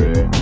Spirit